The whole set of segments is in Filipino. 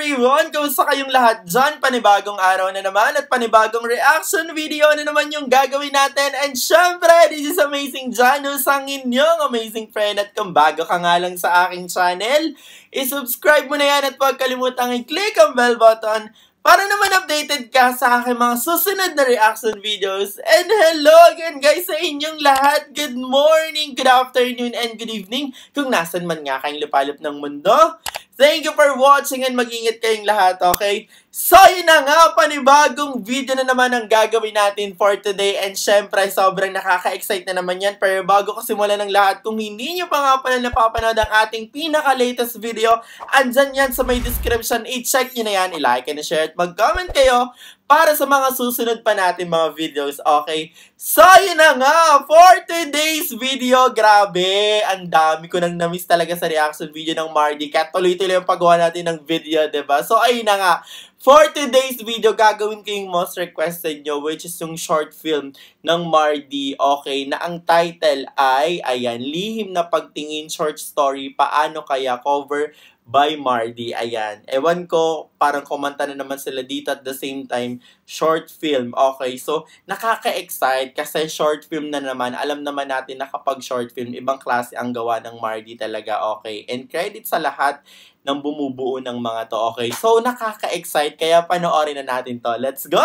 Everyone! Kamusta kayong lahat dyan? Panibagong araw na naman at panibagong reaction video na naman yung gagawin natin. And syempre, this is Amazing Janus, ang inyong amazing friend. At kung bago ka nga lang sa aking channel, isubscribe mo na yan at huwag kalimutang i-click ang bell button para naman updated ka sa aking mga susunod na reaction videos. And hello again guys sa inyong lahat. Good morning, good afternoon, and good evening kung nasan man nga kayong lupalop ng mundo. Thank you for watching and mag-ingat kayong lahat, okay? So, yun na nga, panibagong video na naman ang gagawin natin for today. And syempre, sobrang nakaka-excite na naman yan. Pero bago ko simulan ng lahat, kung hindi nyo pa nga pala napapanood ang ating pinaka-latest video, andyan yan sa may description. I-check nyo na yan, i-like and share at mag-comment kayo para sa mga susunod pa natin mga videos, okay? So, yun na nga, for today's video, grabe, ang dami ko nang na-miss talaga sa reaction video ng Mardi Cat. Tuloy-tuloy yung paggawa natin ng video, ba diba? So, ayun na nga, For today's video, gagawin ko yung most requested nyo, which is yung short film ng Mardi, okay, na ang title ay, ayan, Lihim na Pagtingin Short Story, Paano Kaya Cover by Mardi. Ayan. Ewan ko, parang kumanta na naman sila dito at the same time, short film. Okay, so nakaka-excite kasi short film na naman. Alam naman natin na kapag short film, ibang klase ang gawa ng Mardi talaga. Okay, and credit sa lahat ng bumubuo ng mga to. Okay, so nakaka-excite kaya panoorin na natin to. Let's go!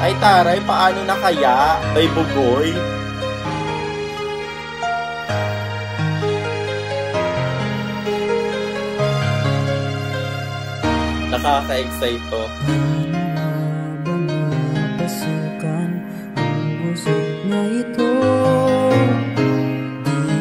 Ay taray, paano na kaya? May bugoy? Nakaka-excite to.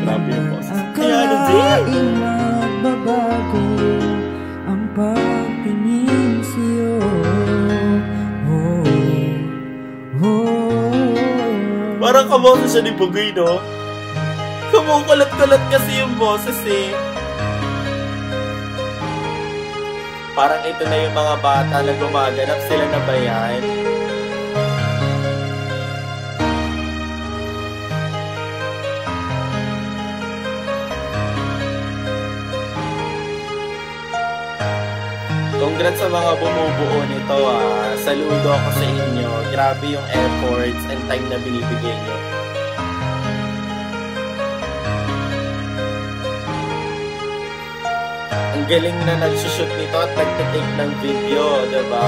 Grabe yung boses. Kaya ano, Jay? Akalaing magbabago ang pagtingin sa'yo oh, oh. Parang kaboses siya ni Bugoy, no? Kumukulat-kulat kasi yung boses, eh. Parang ito na yung mga bata na gumaganap. Sila na ba yan? Congrats sa mga bumubuo nito ah. Saludo ako sa inyo. Grabe yung efforts and time na binibigay nyo. Ang galing na nagsushoot nito at nagtitake ng video, diba?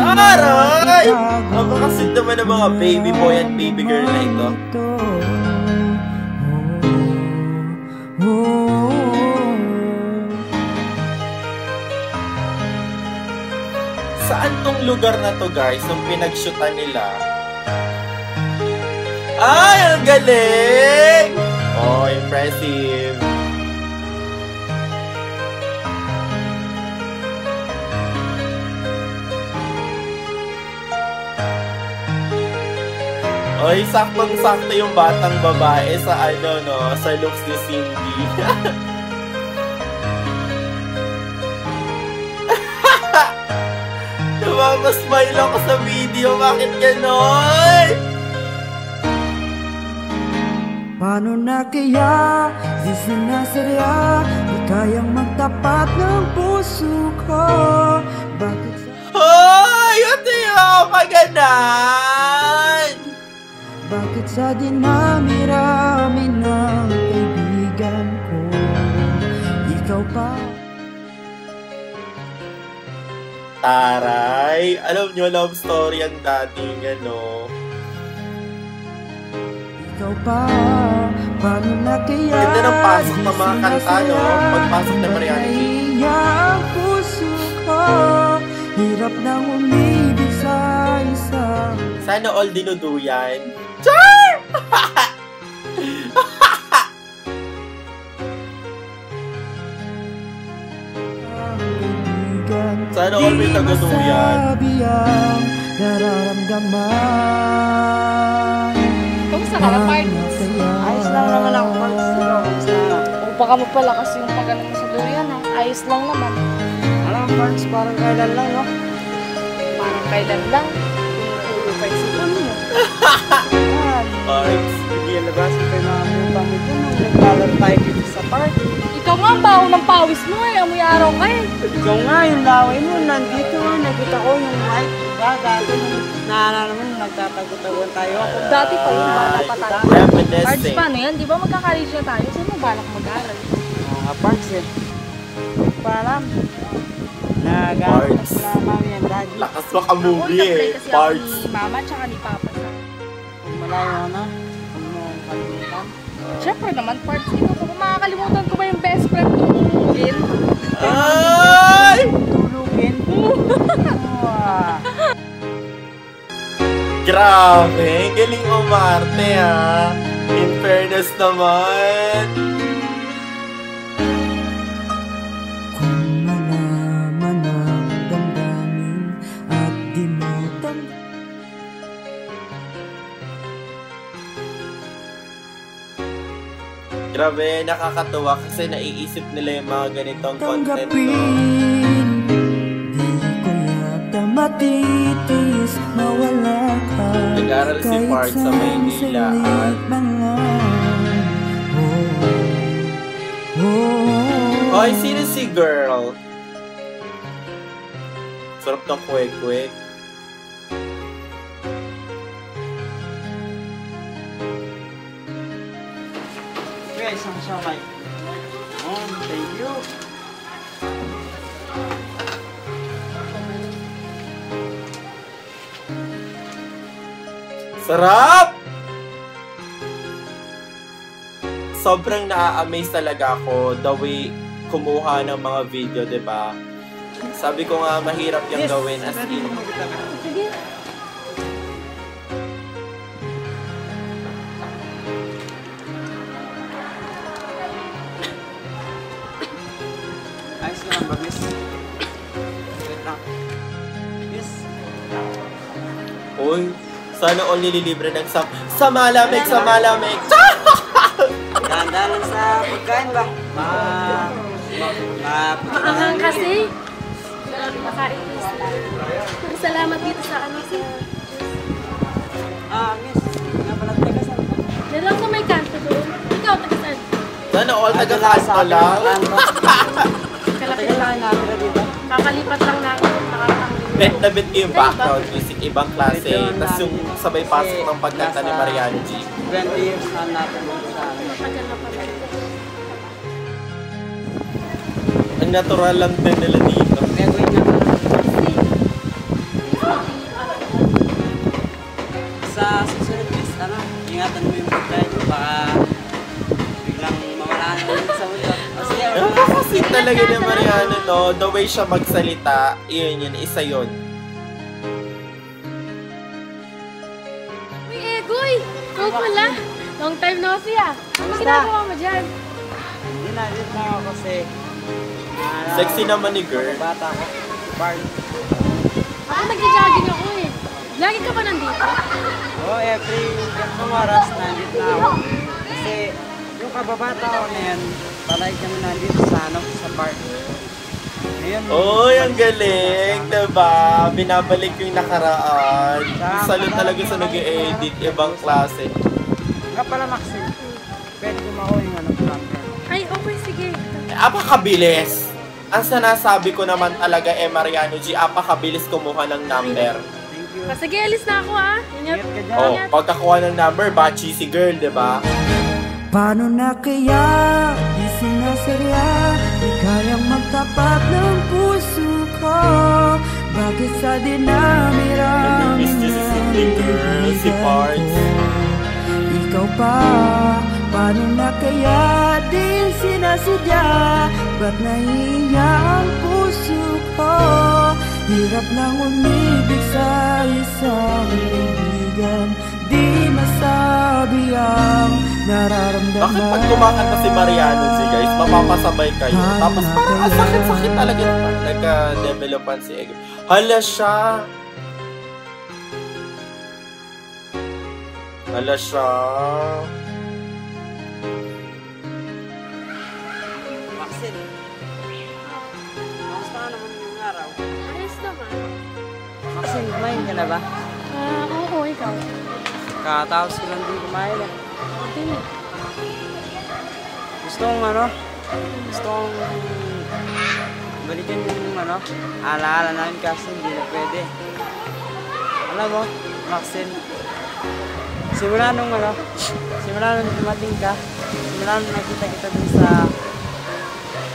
Aray! Ang makasit naman ng mga baby boy at baby girl na ito. Tong lugar na to guys, nung pinagshootan nila? Ay, ang galing! Oh, impressive. Oy, saktong-sakto yung batang babae sa ano no, sa looks ni Cindy. Namama-smile ako sa video. Bakit ganon? Paano na kaya Di sinasarya Di kayang magtapat ng puso ko Bakit sa Hoy! Ito yung maganan! Bakit sa dinami-rami Taray! Alam nyo, love story ang dating ano. Ikaw pa Paano na kaya Ganda ng pasok ng mga kanta, no? Pagpasok ng ba nahiya ang puso ko Hirap nang umibig sa isa Sana all dinuduyan. Char! Sana all may tagaduyan. Kamusta ka na, Pards? Ayos lang naman ako, Pards. Kung baka magpalakas yung pagano mo sa durian, ha? Ayos lang naman. Alam, Pards, parang kailan lang, no? Parang kailan lang. Kung ulo pa yung sipon. Yan. Parts. Sige, labasan tayo na ang utang ito nung naglalaro tayo dito sa park. Ikaw nga ang baho ng pawis mo eh. Amoy araw ka eh. Ikaw nga, yung laway mo, nandito nga, nakita ko yung white. Diba, dati nung naalala mo, nung nagtatago-taguan tayo. Dati pa yung bata pa tayo. Parts, Reminiscing. paano yan? Di ba magkakalis na tayo? Saan mo balak mag-aral? Mga parks eh. Hindi pa alam. Nag-aaral Parts. na mami and daddy. Lakas Ako, makamovie nag-play eh. kasi ako Parts. ni mama tsaka ni papa sa malayo na, huwag mo kalimutan. Siyempre naman, parts ito. Kung makakalimutan ko ba yung best friend ko, Lin? Ay! Tulugin. Wow. Grabe, galing umarte ha. In fairness naman. Grabe, nakakatuwa kasi naiisip nila yung mga ganitong content, tanggapin Di ko yata matitiis mawala ka. Nag-aral si Park sa Maynila. at lang oh, oh, Hoy, sino si girl? Sarap ng kwek-kwek. Kuya, isang samay Oh, thank you Sarap! Sobrang na-amaze talaga ako the way kumuha ng mga video, di ba? Sabi ko nga, mahirap yung gawin as in. Sige. Ba, miss? Wait lang Miss Uy, sana all nililibre ng sam sa malamig, sa malamig. Dahan-dahan lang sa pagkain ba? Ma... Ma... Maangang kasi. Makain ko. Salamat dito sa ano si. Ah, miss. Nga pala taga saan ba? Meron ko may kanto doon. Ikaw, taga saan? Sana all Ah, taga-kasta lang. Kalapit Taga lang. dito. Kakalipat lang namin. Bet na bet ko yung background music, ibang klase. Tapos yung sabay pasok ng pagkanta ni Mariano G. 20 years na natin sa na pala. Ang natural lang din nila dito. Gagawin pala. Sa susunod miss, ano, ingatan mo yung pagkain mo. Baka talaga ni Mariano, no? The way siya magsalita, yun yun, isa yun. Uy, Egoy! Ikaw pala. Long time no see ah. Ano ginagawa mo dyan? Hindi na, dito na ako kasi ah, Sexy naman ni girl. bata ko. Bard. Ako nagja-jogging ako eh. Lagi ka ba nandito? Oh, every gantong oras nandito na ako. Kasi yung kababata ko na yan, palagi kami nandito sa, ano, sa park. Ayun. Uy, ang galing, diba? Binabalik yung nakaraan. Salute talaga sa nag edit ibang klase. Nga pala, Maxine. Pwede gumawa yung ano, number. Ay, okay, sige. Apakabilis. Ang sinasabi ko naman talaga eh, Mariano G, apakabilis kumuha ng number. Thank you. Ah, sige, alis na ako ah. Ingat. Ka dyan. Oh, pagkakuha ng number, bachi si girl, diba? Paano na kaya di sinasadya Di kayang magtapat ng puso ko. Bakit sa dinami-rami niya si Parts. Ikaw pa, paano na kaya di sinasadya? Ba't nahiya ang puso ko? Hirap nang umibig sa isang kaibigan Di masabi ang nararamdaman. Bakit pag kumakanta si Mariano si guys, mapapasabay kayo? Tapos parang ang sakit-sakit talaga naman Nagka-developan si Ego. Hala siya! Hala siya! Maxine Kamusta ka naman yung araw? Ayos naman. Maxine, kumain ka na ba? Uh, oo, ikaw. Kakatapos ko lang din kumain eh. Gusto kong ano, gusto kong balikan yung ano, alaala namin kasi hindi na pwede. Alam mo, Maxine, simula nung ano, simula nung dumating ka, simula nung nakita kita dun sa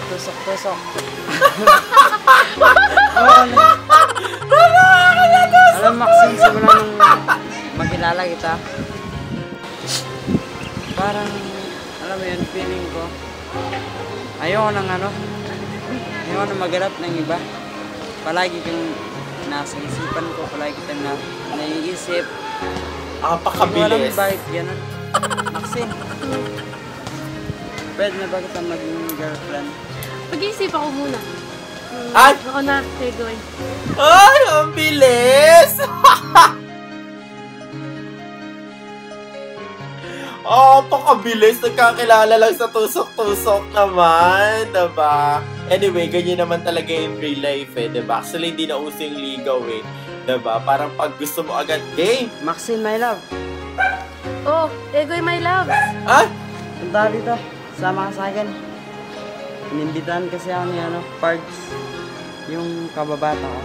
tusok-tusok. alam mo, alam Maxine, simula nung makilala kita, parang, alam mo yun, feeling ko, ayoko nang ano, ayoko nang maganap ng iba. Palagi kang nasa isipan ko, palagi kang na, naiisip. Hindi ko alam Apakabilis. bakit ganun. Maxine, pwede na ba kita maging girlfriend? Pag-iisip ako muna. Hmm, Ay! Oo na, Tegoy. Ay, ang bilis! Oh, pakabilis. Nagkakilala lang sa tusok-tusok naman, diba? Anyway, ganyan naman talaga yung real life eh, diba? Actually, hindi na uso yung ligaw eh. Diba? Parang pag gusto mo agad, game! Maxine, my love, Oh, Tegoy, my love. Ah! punta ka dito. Sama ka sa akin. Inimbitahan kasi ako ni ano, Pards. Yung kababata ko.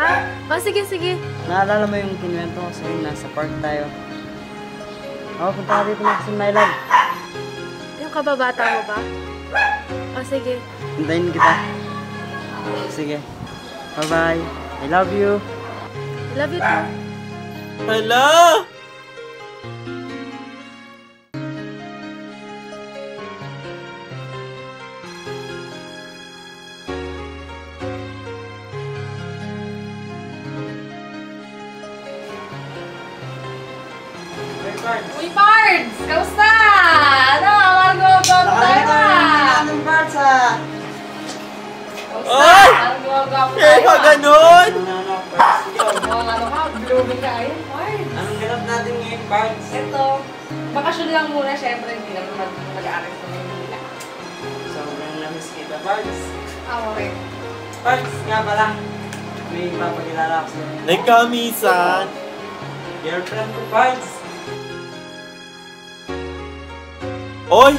Ah, oh, sige, sige. Naalala mo yung kinuwento ko sa'yo, nasa park tayo. Oo, punta ka dito, Maxine, my love. Yung kababata mo ba? Oh, sige. Hintayin kita. Sige. Bye-bye. I love you. Love you too. Hala! Uy, Pards! Kamusta? Ano, Margo, gwapo tayo na! Anong Pards ah? Kamusta? Ay! Margo, gwapo Eh, tayo pa ah. ganun! Ano, Pards? Mukhang ka, blooming ka. Ayun, Pards. Anong ganap natin ngayon, Pards? Ito, bakasyon lang muna, syempre, hindi naman mag- mag-aaral sa Maynila. Sobrang namiss kita, Pards. Ah, okay. Pards, nga pala. May papakilala ako sa'yo. Nagkamisan. Girlfriend ko, Pards. Oy!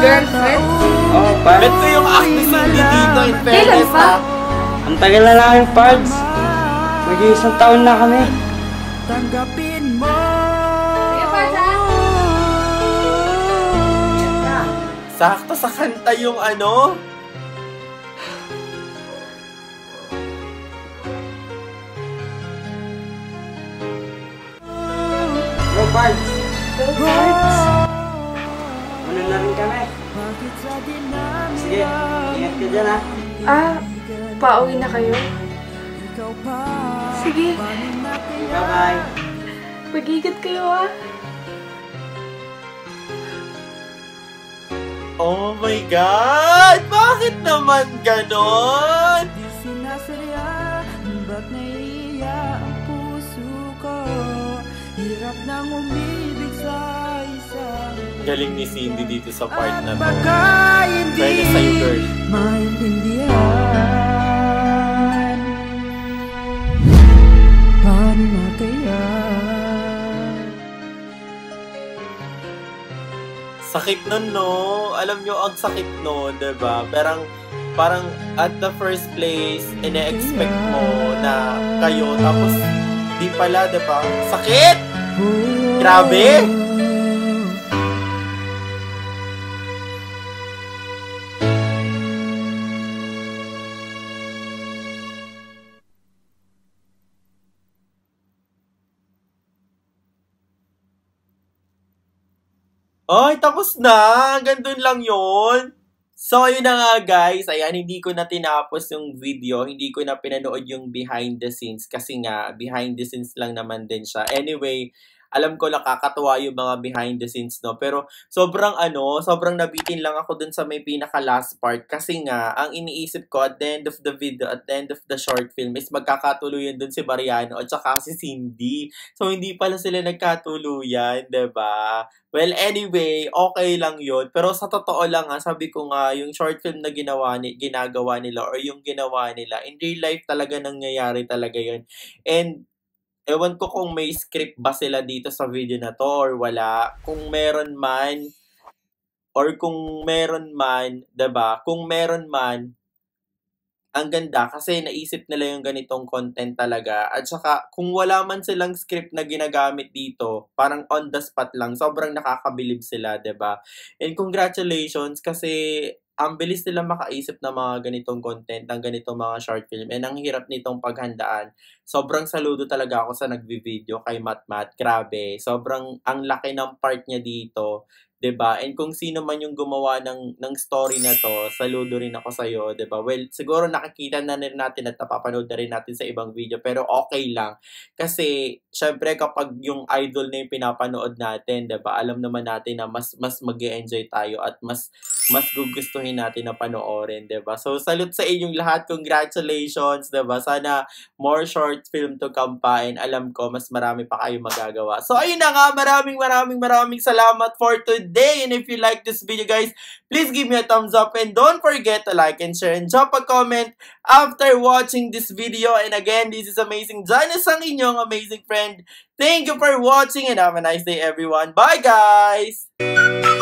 Girlfriend? Oh, Pards. Bet ko yung actress hindi dito in fairness Kailan pa? ha. Ang tagal na namin, Pards. Mag-iisang taon na kami. Sige, Pards, ha? Sakto sa kanta yung ano. Go, Pards. Sige, ingat ka dyan, ha. Ah, pauwi na kayo? Sige, Bye-bye. mag-igat kayo ah. Oh my God! Bakit naman ganon? Galing ni Cindy dito sa part na to. Pwede sa'yo, girl. maintindihan Paano na kaya? Sakit nun, no? Alam nyo, ang sakit nun, diba? Parang, parang at the first place, ine-expect mo na kayo, tapos di pala, diba? Sakit! Grabe! Ay, tapos na! Hanggang dun lang yon. So, yun na nga guys. Ayan, hindi ko na tinapos yung video. Hindi ko na pinanood yung behind the scenes kasi nga, behind the scenes lang naman din siya. Anyway, alam ko nakakatuwa yung mga behind the scenes, no? Pero sobrang ano, sobrang nabitin lang ako dun sa may pinaka last part kasi nga, ang iniisip ko at the end of the video, at the end of the short film is magkakatuluyan dun si Mariano at saka si Cindy. So, hindi pala sila nagkatuluyan, ba? Well, anyway, okay lang yun. Pero sa totoo lang nga, sabi ko nga, yung short film na ginawa ni, ginagawa nila or yung ginawa nila, in real life talaga nangyayari talaga yun. And ewan ko kung may script ba sila dito sa video na to or wala. Kung meron man, or kung meron man, ba? Kung meron man, ang ganda kasi naisip nila yung ganitong content talaga. At saka, kung wala man silang script na ginagamit dito, parang on the spot lang, sobrang nakakabilib sila, ba And congratulations kasi ang bilis nila makaisip ng mga ganitong content, ng ganitong mga short film. And ang hirap nitong paghandaan. Sobrang saludo talaga ako sa nagvi-video kay Matt Matt. Grabe. Sobrang ang laki ng part niya dito. 'di ba? And kung sino man yung gumawa ng ng story na to, saludo rin ako sa iyo, 'di ba? Well, siguro nakikita na rin natin at napapanood na rin natin sa ibang video, pero okay lang. Kasi syempre kapag yung idol na yung pinapanood natin, 'di ba? Alam naman natin na mas mas mag-enjoy tayo at mas mas gugustuhin natin na panoorin, ba? So salute sa inyong lahat. Congratulations, ba? Sana more short film to come pa and alam ko mas marami pa kayo magagawa. So ayun na nga, maraming maraming maraming salamat for today day. And if you like this video, guys, please give me a thumbs up. And don't forget to like and share and drop a comment after watching this video. And again, this is Amazing Janice ang inyong amazing friend. Thank you for watching and have a nice day, everyone. Bye, guys!